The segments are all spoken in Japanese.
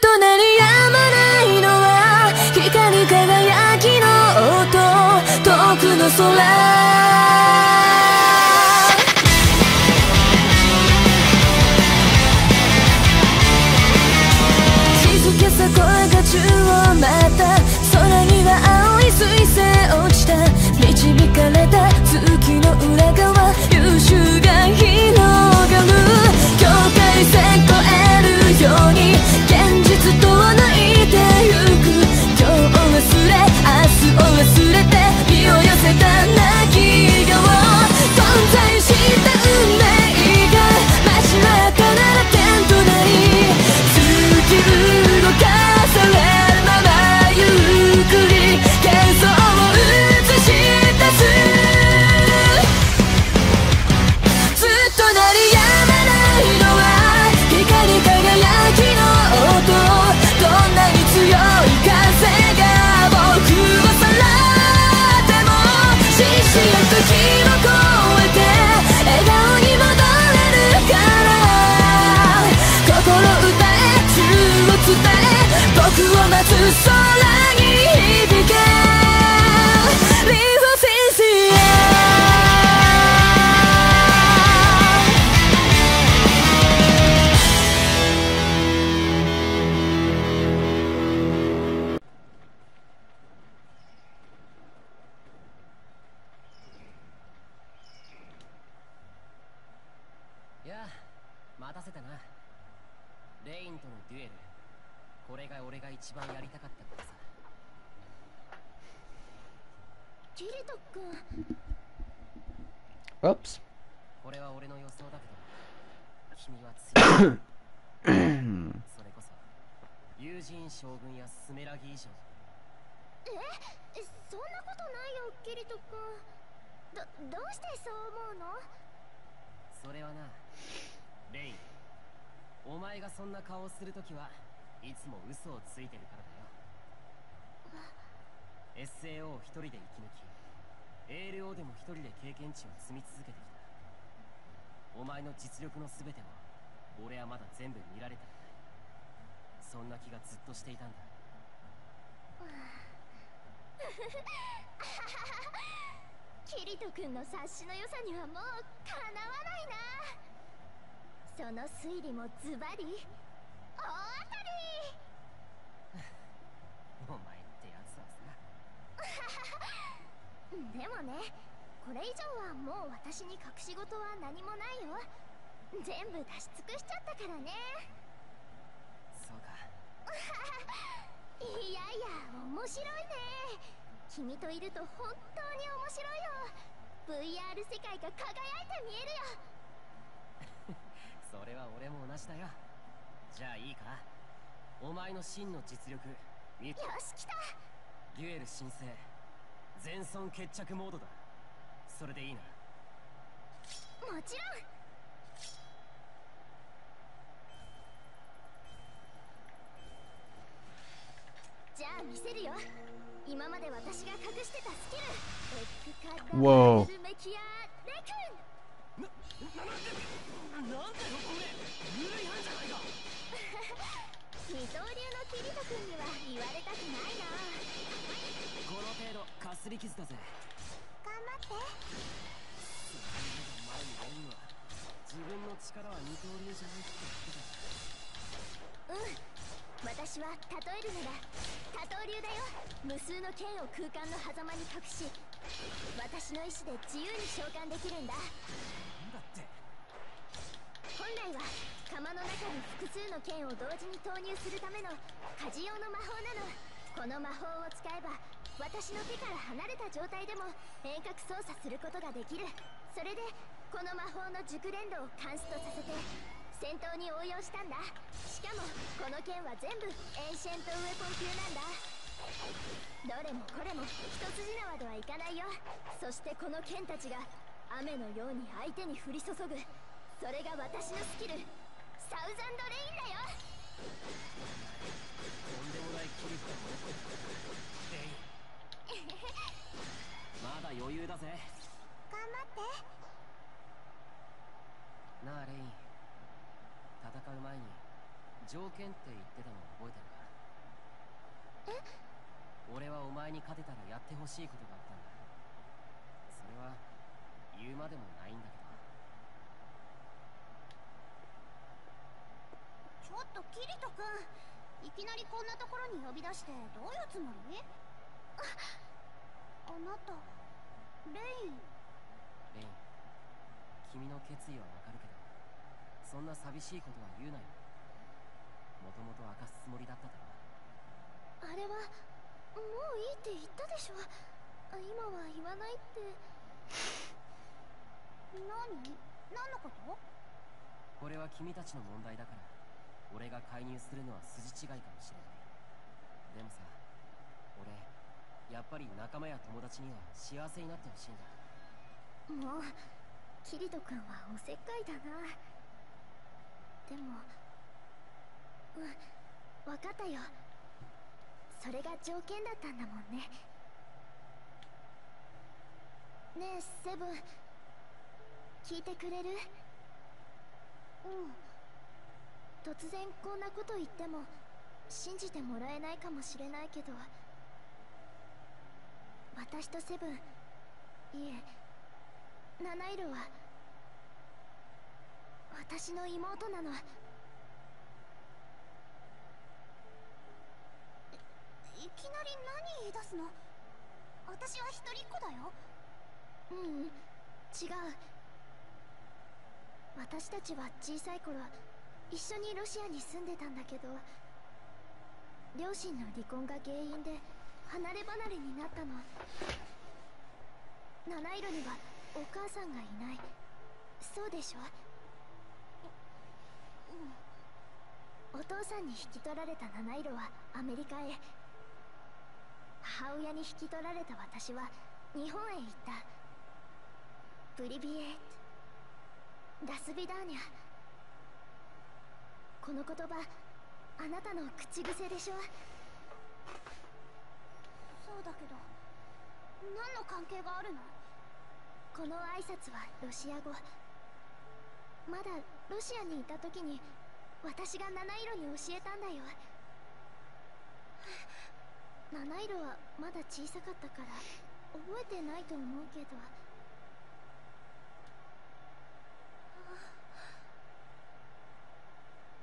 と鳴りやまないのは光輝きの音遠くの空静けさ声が中をまた空には青い彗星落ちた導かれた月の裏側優秀が広がる境界線越え待たせたな。レインとのデュエル。これが俺が一番やりたかったからさ。キリト君。Oops. これは俺の予想だけど。君は強いそれこそユージン将軍やスメラギ以上え？そんなことないよキリト君。どどうしてそう思うの？それはなレイン。お前がそんな顔をするときはいつも嘘をついてるからだよ。SAO を一人で生き抜き ALO でも一人で経験値を積み続けてきた。お前の実力の全てを俺はまだ全部見られていない。そんな気がずっとしていたんだ。キリト君の察しの良さにはもうかなわないなその推理もズバリ。大当たり。お前ってやつはさ。でもねこれ以上はもう私に隠し事は何もないよ。全部出し尽くしちゃったからね。そうか。いやいや面白いね。君といると本当に面白いよ。VR 世界が輝いて見えるよそれは俺も同じだよ。じゃあいいか？お前の真の実力見て。よし来た。デュエル申請全損決着モードだ。それでいいな。もちろん。じゃあ見せるよ。今まで私が隠してたスキル。エッグカッターメキアレクンななんでなんだよこれ。ルール違反じゃないか。二刀流のキリト君には言われたくないな。この程度かすり傷だぜ頑張って。前にレインは自分の力は二刀流じゃないって。言って。たうん私は例えるなら多刀流だよ無数の剣を空間の狭間に隠し私の意志で自由に召喚できるんだ。なんだって。本来は釜の中に複数の剣を同時に投入するための家事用の魔法なの。この魔法を使えば私の手から離れた状態でも遠隔操作することができる。それでこの魔法の熟練度をカンストさせて戦闘に応用したんだ。しかもこの剣は全部エンシェントウェポン級なんだどれもこれも一筋縄ではいかないよ。そしてこの剣たちが雨のように相手に降り注ぐ。それが私のスキル。サウザンドレインだよ。とんでもないキリッとレインまだ余裕だぜ。頑張って。なあレイン。戦う前に条件って言ってたの覚えてるか？え？俺はお前に勝てたらやってほしいことがあったんだ。それは言うまでもないんだけど。ちょっとキリト君いきなりこんなところに呼び出してどういうつもり？ああなたレイン。レイン。君の決意はわかるけどそんな寂しいことは言うなよ。もともと明かすつもりだっただろあれはもういいって言ったでしょ。あ今は言わないって。何？何のこと？これは君たちの問題だから。俺が介入するのは筋違いかもしれない。でもさ俺やっぱり仲間や友達には幸せになってほしいんだ。もうキリト君はおせっかいだな。でもうん分かったよそれが条件だったんだもんね。ねえセブン。聞いてくれる？うん。突然こんなこと言っても信じてもらえないかもしれないけど。私とセブン。いえ七色は。私の妹なのいいきなり何言い出すの？私は一人っ子だよ。うん違う。私たちは小さい頃一緒にロシアに住んでたんだけど両親の離婚が原因で離れ離れになったの。七色にはお母さんがいない。そうでしょ？お父さんに引き取られた七色はアメリカへ。母親に引き取られた私は日本へ行った。プリビエートダスビダーニャ。この言葉あなたの口癖でしょ？そうだけど何の関係があるの？この挨拶はロシア語。まだロシアにいた時に私が七色に教えたんだよ七色はまだ小さかったから覚えてないと思うけど。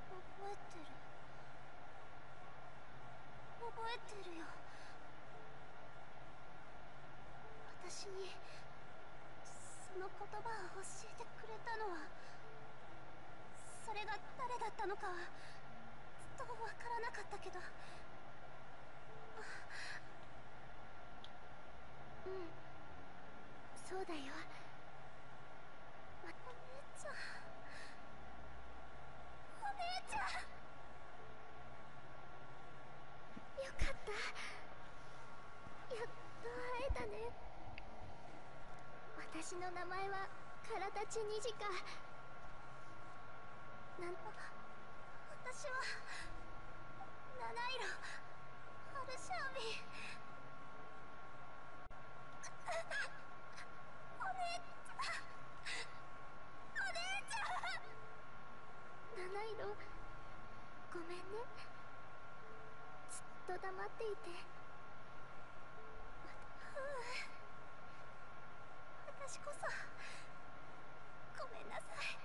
覚えてる。覚えてるよ。私にその言葉を教えてくれたのはそれが誰だったのかはずっとわからなかったけど。うん。そうだよ。お姉ちゃん。お姉ちゃん。よかった。やっと会えたね。私の名前はカラタチニジカなんと私は七色アルシャービンお姉ちゃんお姉ちゃんお姉ちゃん。お姉ちゃん。七色。ごめんね。ずっと黙っていて。私こそごめんなさい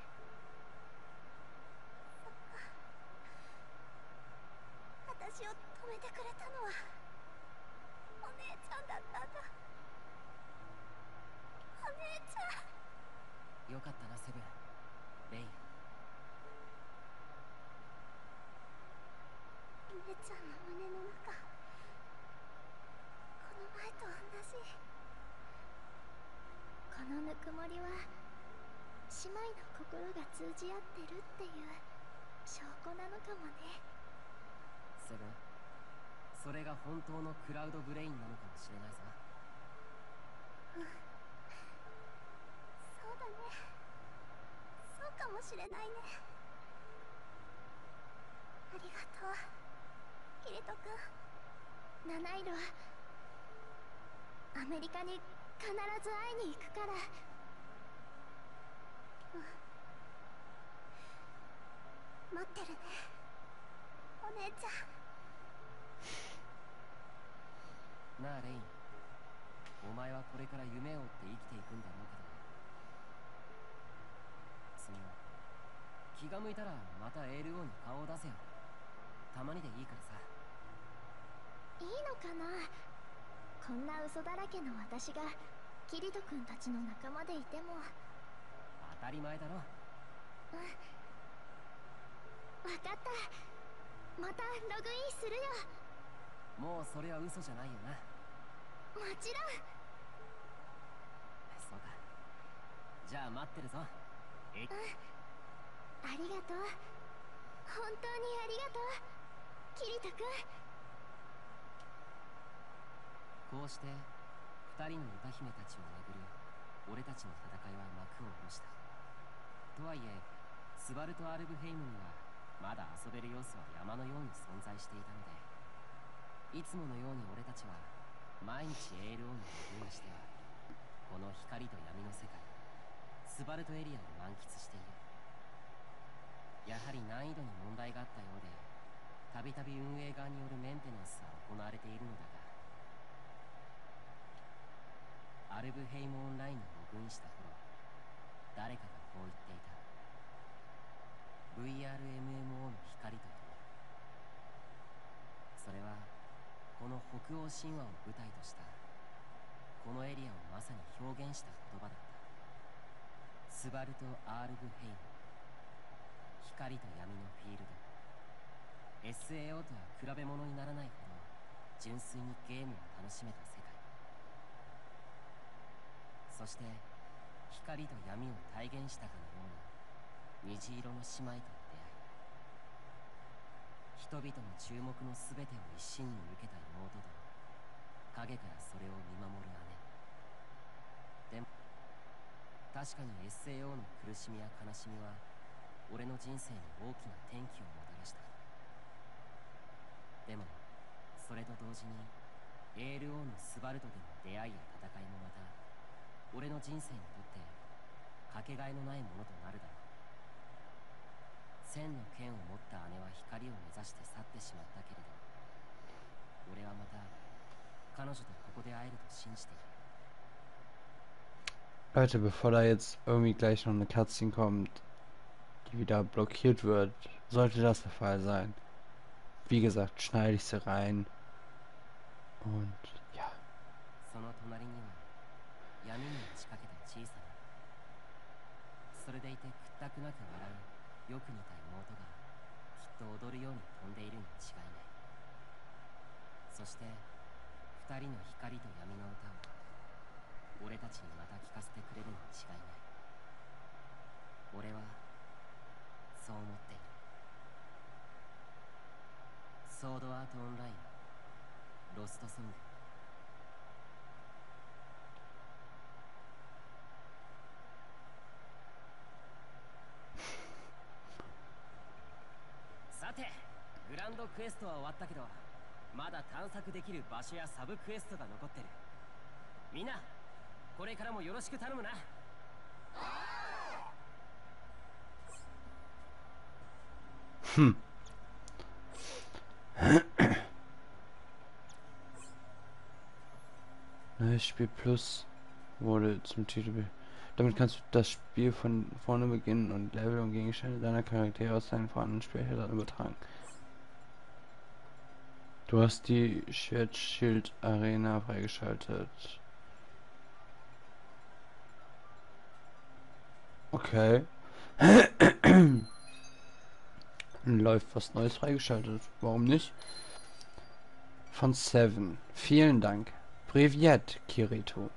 そっか私を止めてくれたのはお姉ちゃんだったんだお姉ちゃんよかったなセブンレイン姉ちゃんの胸の中この前と同じこのぬくもりは姉妹の心が通じ合ってるっていう証拠なのかもね。セブンそれが本当のクラウドブレインなのかもしれないさそうだね。そうかもしれないね。ありがとう。キリト君。七色アメリカに必ず会いに行くからうん。待ってるね。姉ちゃん。なあレイン。お前はこれから夢を追って生きていくんだろうけど次は気が向いたらまた LO に顔を出せよ。たまにでいいからさ。いいのかな？こんな嘘だらけの私がキリト君たちの仲間でいても当たり前だろ。うん分かった。またログインするよ。もうそれは嘘じゃないよな。もちろん。そうか。じゃあ待ってるぞ。えうん。ありがとう。本当にありがとう。キリト君。こうして二人の歌姫たちを巡る俺たちの戦いは幕を下ろしたとはいえスバルト・アルブヘイムにはまだ遊べる要素は山のように存在していたのでいつものように俺たちは毎日 ALO にログインしてはこの光と闇の世界スバルトエリアを満喫している。やはり難易度に問題があったようでたびたび運営側によるメンテナンスは行われているのだがアルブヘイムオンラインにログインした頃誰かがこう言っていた。VRMMO の光というそれはこの北欧神話を舞台としたこのエリアをまさに表現した言葉だった。スバルト・アールブヘイム光と闇のフィールド。SAO とは比べ物にならないほど純粋にゲームを楽しめた世界。そして光と闇を体現したかのような虹色の姉妹と出会い人々の注目の全てを一身に受けた妹と影からそれを見守る姉。でも確かに SAO の苦しみや悲しみは俺の人生に大きな転機をもたらした。でもそれと同時に ALO のスバルトでの出会いや戦いもまた俺の人生にとってかけがえのないものとなるだろう千の剣を持った姉は光を目指して去ってしまったけれど俺はまた彼女とここで会えると信じている Leute, bevor da jetzt irgendwie gleich noch eine Cutscene kommt, die wieder blockiert wird, sollte das der Fall sein. Wie gesagt, schneide ich sie rein. Und ja. それでいて屈託なく笑う。よく似た妹がきっと踊るように飛んでいるに違いない。そして二人の光と闇の歌を俺たちにまた聴かせてくれるに違いない。俺はそう思っている。ソードアートオンラインロストソングさてグランドクエストは終わったけどまだ探索できる場所やサブクエストが残ってるみんなこれからもよろしく頼むな Hm. Neues Spiel Plus wurde zum Titel. Damit kannst du das Spiel von vorne beginnen und Level und Gegenstände deiner Charaktere aus deinen vorhandenen Spielfeldern übertragen. Du hast die Schwertschild Arena freigeschaltet. Okay. Läuft was Neues freigeschaltet. Warum nicht? Von Seven. Vielen Dank. Breviat, Kirito.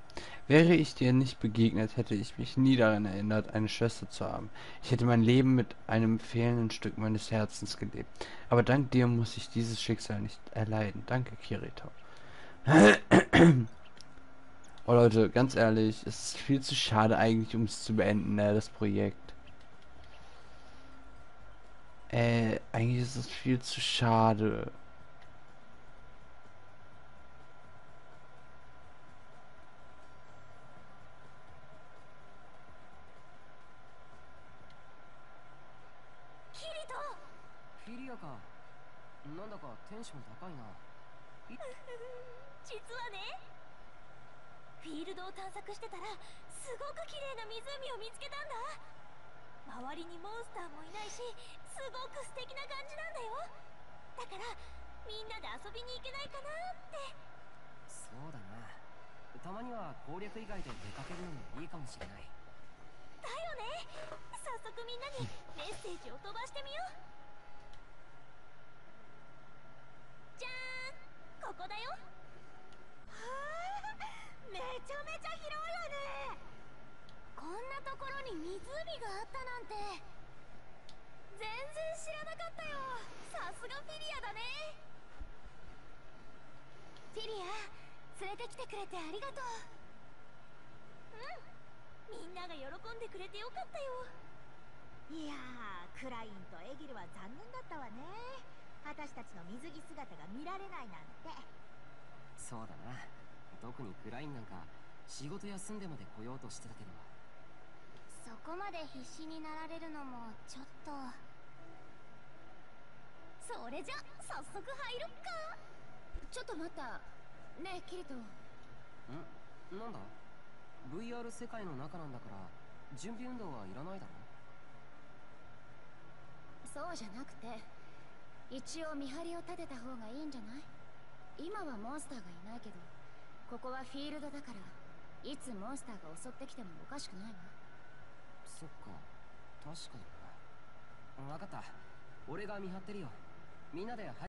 Wäre ich dir nicht begegnet, hätte ich mich nie daran erinnert, eine Schwester zu haben. Ich hätte mein Leben mit einem fehlenden Stück meines Herzens gelebt. Aber dank dir muss ich dieses Schicksal nicht erleiden. Danke, Kirito. oh Leute, ganz ehrlich, es ist viel zu schade eigentlich, um es zu beenden, ne, das Projekt. Äh, eigentlich ist es viel zu schade. ション高いな。実はねフィールドを探索してたらすごく綺麗な湖を見つけたんだ。周りにモンスターもいないしすごく素敵な感じなんだよ。だからみんなで遊びに行けないかなって。そうだな。たまには攻略以外で出かけるのもいいかもしれない。だよね。早速みんなにメッセージを飛ばしてみようじゃーん。ここだよ。はあめちゃめちゃ広いわね。こんなところに湖があったなんて。全然知らなかったよ。さすがフィリアだね。フィリア連れてきてくれてありがとう。うん。みんなが喜んでくれてよかったよ。いやークラインとエギルは残念だったわね。私たちの水着姿が見られないなんて。そうだな。特にクラインなんか仕事休んでまで来ようとしてたけど。そこまで必死になられるのもちょっと。それじゃ早速入ろっか。ちょっと待った。ねえキリト。ん？なんだ？VR 世界の中なんだから準備運動はいらないだろ？そうじゃなくて一応見張りを立てた方がいいんじゃない？今はモンスターがいないけどここはフィールドだからいつモンスターが襲ってきてもおかしくないわ。そっか。確かに分かった。俺が見張ってるよ。みんなで